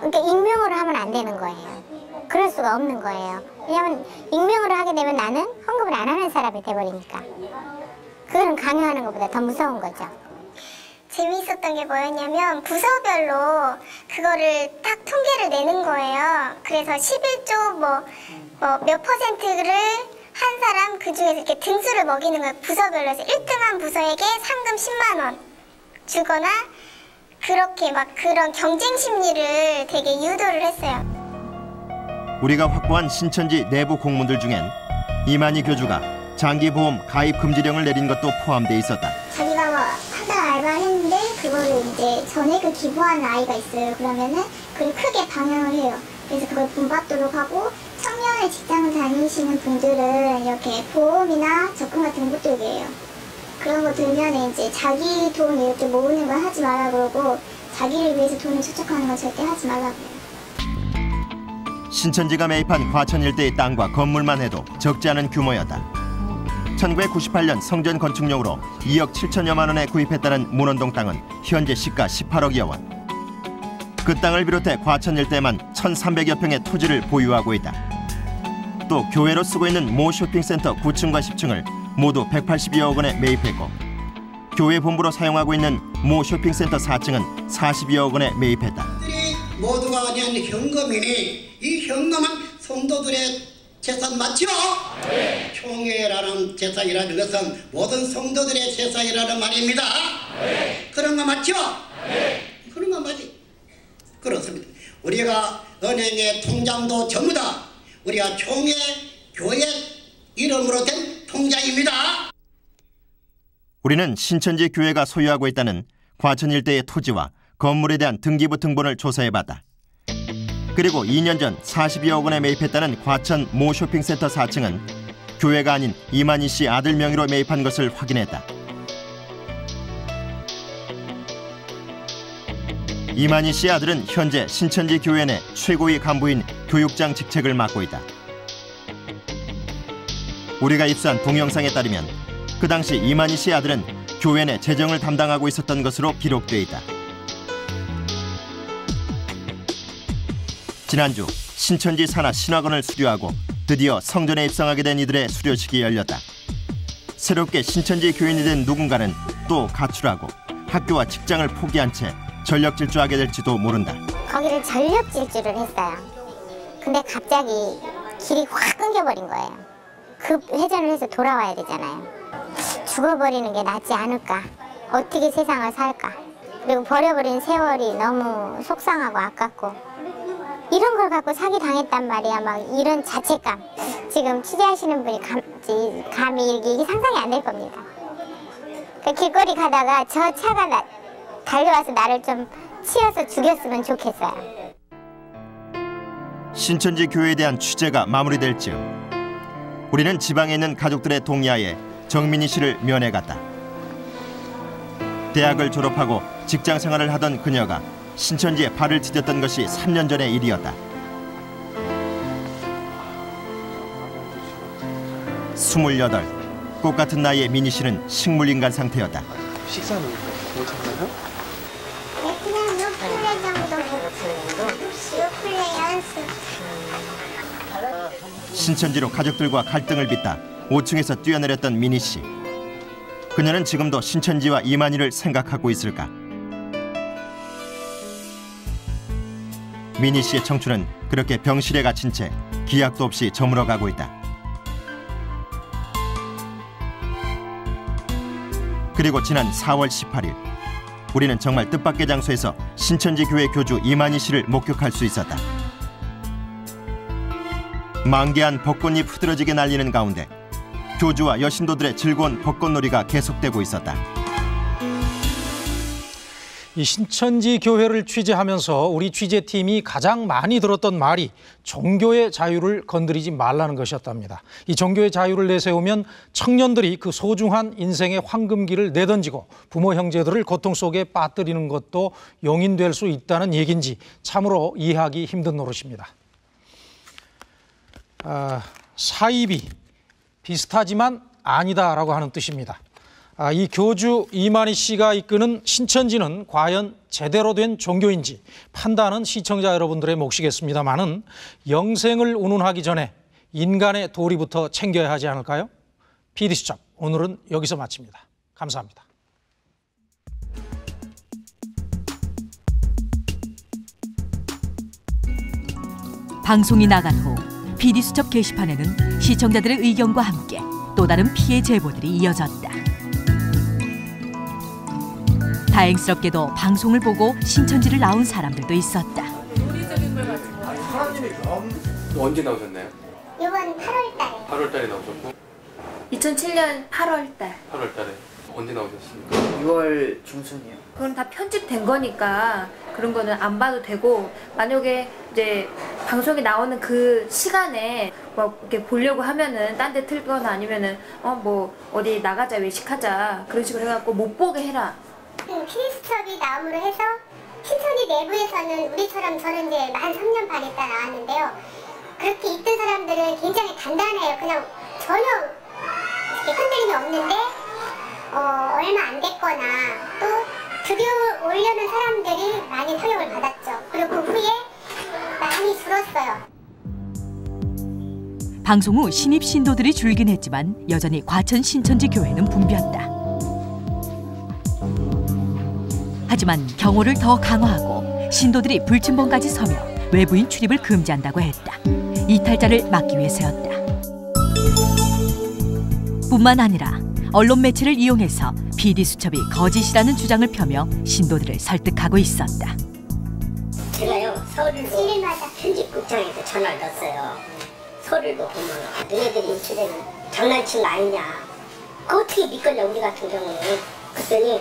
그러니까 익명으로 하면 안 되는 거예요. 그럴 수가 없는 거예요. 왜냐면 익명으로 하게 되면 나는 헌금을 안 하는 사람이 돼버리니까. 그거는 강요하는 것보다 더 무서운 거죠. 재미있었던 게 뭐였냐면 부서별로 그거를 딱 통계를 내는 거예요. 그래서 11조 뭐, 뭐몇 퍼센트를 한 사람 그 중에서 이렇게 등수를 먹이는 거예요. 부서별로 해서 1등한 부서에게 상금 10만 원 주거나 그렇게 막 그런 경쟁 심리를 되게 유도를 했어요. 우리가 확보한 신천지 내부 공문들 중엔 이만희 교주가 장기보험 가입 금지령을 내린 것도 포함돼 있었다. 자기가 뭐 하다 알바를 했는데 그거를 이제 전액을 기부하는 아이가 있어요. 그러면은 그걸 크게 방향을 해요. 그래서 그걸 본받도록 하고 청년의 직장을 다니시는 분들은 이렇게 보험이나 적금 같은 거못 들게 해요. 그런 거 들면 이제 자기 돈 이렇게 모으는 걸 하지 말라 그러고 자기를 위해서 돈을 축적하는 건 절대 하지 말라고 해요. 신천지가 매입한 과천 일대의 땅과 건물만 해도 적지 않은 규모였다. 1998년 성전 건축용으로 2억 7천여만 원에 구입했다는 문원동 땅은 현재 시가 18억여 원. 그 땅을 비롯해 과천 일대만 1,300여 평의 토지를 보유하고 있다. 또 교회로 쓰고 있는 모 쇼핑센터 9층과 10층을 모두 182억 원에 매입했고 교회 본부로 사용하고 있는 모 쇼핑센터 4층은 42억 원에 매입했다. 모두가 낸 현금이니 이 현금은 성도들의 재산 맞죠? 네. 총회라는 재산이라는 것은 모든 성도들의 재산이라는 말입니다. 그런 거 맞죠? 그런 거 맞지? 그렇습니다. 우리가 은행의 통장도 전부 다 우리가 총회 교회 이름으로 된 통장입니다. 우리는 신천지 교회가 소유하고 있다는 과천 일대의 토지와 건물에 대한 등기부 등본을 조사해봤다. 그리고 2년 전 42억 원에 매입했다는 과천 모 쇼핑센터 4층은 교회가 아닌 이만희 씨 아들 명의로 매입한 것을 확인했다. 이만희 씨 아들은 현재 신천지 교회 내 최고위 간부인 교육장 직책을 맡고 있다. 우리가 입수한 동영상에 따르면 그 당시 이만희 씨의 아들은 교회 내 재정을 담당하고 있었던 것으로 기록돼 있다. 지난주 신천지 산하 신학원을 수료하고 드디어 성전에 입성하게 된 이들의 수료식이 열렸다. 새롭게 신천지 교인이 된 누군가는 또 가출하고 학교와 직장을 포기한 채 전력 질주하게 될지도 모른다. 거기를 전력 질주를 했어요. 근데 갑자기 길이 확 끊겨버린 거예요. 급 회전을 해서 돌아와야 되잖아요. 죽어버리는 게 낫지 않을까. 어떻게 세상을 살까. 그리고 버려버린 세월이 너무 속상하고 아깝고 이런 걸 갖고 사기 당했단 말이야. 막 이런 자책감. 지금 취재하시는 분이 감, 이- 감히 이게, 이게 상상이 안 될 겁니다. 그 길거리 가다가 저 차가 나, 달려와서 나를 좀 치여서 죽였으면 좋겠어요. 신천지 교회에 대한 취재가 마무리될 즈음 우리는 지방에 있는 가족들의 동의하에 정민희 씨를 면회 갔다. 대학을 졸업하고 직장 생활을 하던 그녀가 신천지에 발을 디뎠던 것이 3년 전의 일이었다. 스물여덟, 꽃 같은 나이의 민희 씨는 식물인간 상태였다. 식사는 뭐 참나요? 신천지로 가족들과 갈등을 빚다 5층에서 뛰어내렸던 민희 씨. 그녀는 지금도 신천지와 이만희를 생각하고 있을까? 민희 씨의 청춘은 그렇게 병실에 갇힌 채 기약도 없이 저물어가고 있다. 그리고 지난 4월 18일 우리는 정말 뜻밖의 장소에서 신천지 교회 교주 이만희 씨를 목격할 수 있었다. 만개한 벚꽃잎 흐드러지게 날리는 가운데 교주와 여신도들의 즐거운 벚꽃놀이가 계속되고 있었다. 이 신천지 교회를 취재하면서 우리 취재팀이 가장 많이 들었던 말이 종교의 자유를 건드리지 말라는 것이었답니다. 이 종교의 자유를 내세우면 청년들이 그 소중한 인생의 황금기를 내던지고 부모 형제들을 고통 속에 빠뜨리는 것도 용인될 수 있다는 얘기인지 참으로 이해하기 힘든 노릇입니다. 아, 사입이 비슷하지만 아니다라고 하는 뜻입니다. 아, 이 교주 이만희 씨가 이끄는 신천지는 과연 제대로 된 종교인지 판단은 시청자 여러분들의 몫이겠습니다만은 영생을 운운하기 전에 인간의 도리부터 챙겨야 하지 않을까요? PD수첩 오늘은 여기서 마칩니다. 감사합니다. 방송이 나간 후 PD수첩 게시판에는 시청자들의 의견과 함께 또 다른 피해 제보들이 이어졌다. 다행스럽게도 방송을 보고 신천지를 나온 사람들도 있었다. 언제 나오셨나요? 이번 8월달에 8월 달에 나오셨고 2007년 8월달. 8월 달에 언제 나오셨습니까? 6월 중순이요. 그건 다 편집된 거니까 그런 거는 안 봐도 되고 만약에 이제 방송에 나오는 그 시간에 뭐 이렇게 보려고 하면은 딴 데 틀거나 아니면은 어 뭐 어디 나가자 외식하자 그런 식으로 해갖고 못 보게 해라. 피디수첩이 나옴으로 해서 신천지 내부에서는 우리처럼 저는 이제 만 3년 반 있다 나왔는데요. 그렇게 있던 사람들은 굉장히 간단해요. 그냥 전혀 이렇게 흔들림이 없는데 어, 얼마 안 됐거나 또 드디어 오려는 사람들이 많이 타격을 받았죠. 그리고 그 후에 많이 줄었어요. 방송 후 신입 신도들이 줄긴 했지만 여전히 과천 신천지 교회는 붐볐다. 하지만 경호를 더 강화하고 신도들이 불침번까지 서며 외부인 출입을 금지한다고 했다. 이탈자를 막기 위해서였다. 뿐만 아니라 언론 매체를 이용해서 PD 수첩이 거짓이라는 주장을 펴며 신도들을 설득하고 있었다. 제가요 서울로 편집국장한테 전화를 넣었어요. 서울로 보면 너네들이 주제는 장난친 거 아니냐. 그 어떻게 믿겠냐 우리 같은 경우는. 그랬더니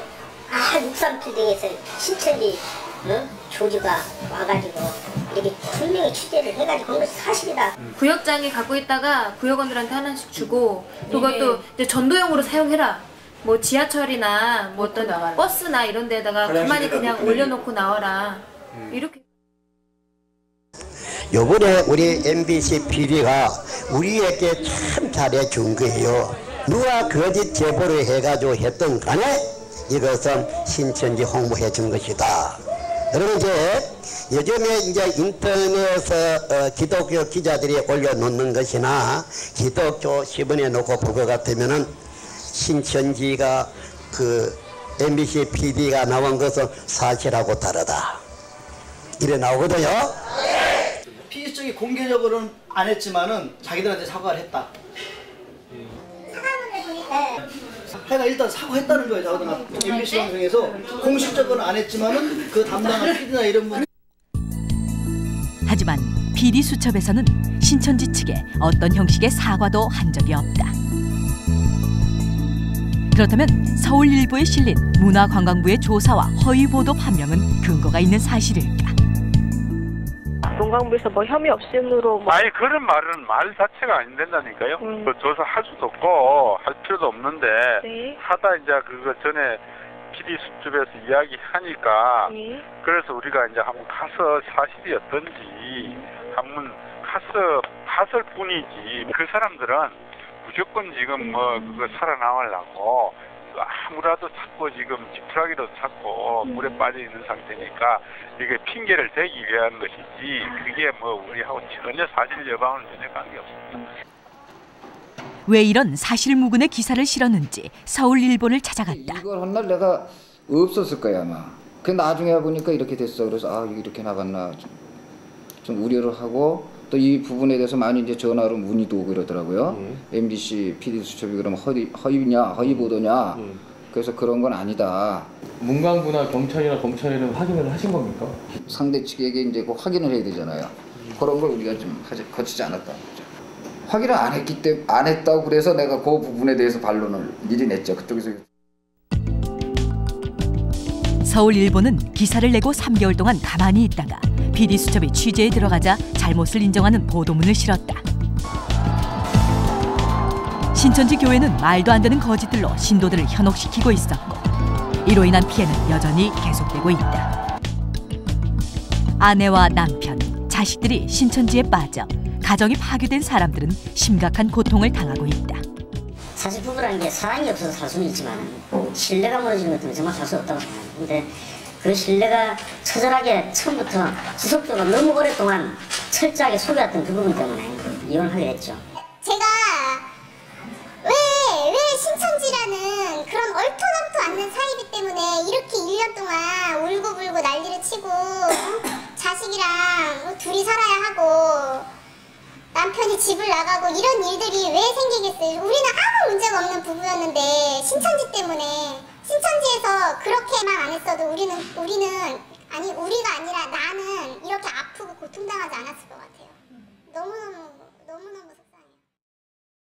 아 육삼필딩에서 신천지 어? 조주가 와가지고 이렇게 분명히 취재를 해가지고 한 것이 사실이다. 구역장이 갖고 있다가 구역원들한테 하나씩 주고 그것도 이제 전도용으로 사용해라. 뭐 지하철이나 뭐 어떤 버스나 이런 데다가 가만히 그냥 올려놓고 나와라. 이렇게. 요번에 우리 MBC PD가 우리에게 참 잘해준 거예요. 누가 거짓 제보를 해가지고 했던 간에 이것은 신천지 홍보해 준 것이다. 그리고 이제 요즘에 이제 인터넷에서 어, 기독교 기자들이 올려놓는 것이나 기독교 신문에 놓고 볼 것 같으면은 신천지가 그 MBC PD가 나온 것은 사실하고 다르다. 이래 나오거든요. 피디 쪽이 공개적으로는 안 했지만은 자기들한테 사과를 했다. 하여간 일단 사과했다는 거예요. 자기들 MBC 방송에서 공식적으로는 안 했지만은 그 담당한 PD나 이런 분 하지만 PD 수첩에서는 신천지 측에 어떤 형식의 사과도 한 적이 없다. 그렇다면 서울일보에 실린 문화관광부의 조사와 허위 보도 판명은 근거가 있는 사실일까? 문광부에서 뭐 혐의 없음으로 뭐 아니 그런 말은 말 자체가 안 된다니까요. 음. 그 조사할 수도 없고 할 필요도 없는데 네. 하다 이제 그거 전에 PD 수첩에서 이야기하니까 네. 그래서 우리가 이제 한번 가서 사실이었던지 한번 가서 봤을 뿐이지 그 사람들은 무조건 지금 뭐 그거 살아남으려고 아무라도 찾고 지금 지푸라기로 찾고 물에 빠져 있는 상태니까 이게 핑계를 대기 위한 것이지 그게 뭐 우리하고 전혀 사실 여방은 전혀 관계없습니다. 왜 이런 사실무근의 기사를 실었는지 서울일보를 찾아갔다. 이걸 한 날 내가 없었을 거야 아마. 그 나중에 보니까 이렇게 됐어. 그래서 아 이렇게 나갔나 좀, 좀 우려를 하고 또 이 부분에 대해서 많이 이제 전화로 문의도 오고 이러더라고요. MBC PD 수첩이 그럼 허위 허위냐 허위 보도냐. 그래서 그런 건 아니다. 문광부나 경찰이나 검찰에는 확인을 하신 겁니까? 상대 측에게 이제 그 확인을 해야 되잖아요. 그런 걸 우리가 좀 하지, 거치지 않았다는 거죠. 확인을 안 했기 때문에 안 했다고 그래서 내가 그 부분에 대해서 반론을 미리 냈죠. 그쪽에서 서울일보는 기사를 내고 3개월 동안 가만히 있다가 PD 수첩이 취재에 들어가자 잘못을 인정하는 보도문을 실었다. 신천지 교회는 말도 안 되는 거짓들로 신도들을 현혹시키고 있었고 이로 인한 피해는 여전히 계속되고 있다. 아내와 남편, 자식들이 신천지에 빠져 가정이 파괴된 사람들은 심각한 고통을 당하고 있다. 사실 부부라는 게 사랑이 없어서 살 수는 있지만 신뢰가 무너지는 것들은 정말 살 수 없다고 생각해요. 근데 그 신뢰가 처절하게 처음부터 지속적으로 너무 오랫동안 철저하게 속여왔던 그 부분 때문에 이혼을 하게 됐죠. 제가 왜, 왜 신천지라는 그런 얼토당토 않는 사이비 때문에 이렇게 1년 동안 울고불고 난리를 치고 어? 자식이랑 뭐 둘이 살아야 하고 남편이 집을 나가고 이런 일들이 왜 생기겠어요? 우리는 아무 문제가 없는 부부였는데 신천지 때문에 신천지에서 그렇게만 안 했어도 우리는 우리는 아니 우리가 아니라 나는 이렇게 아프고 고통당하지 않았을 것 같아요. 너무너무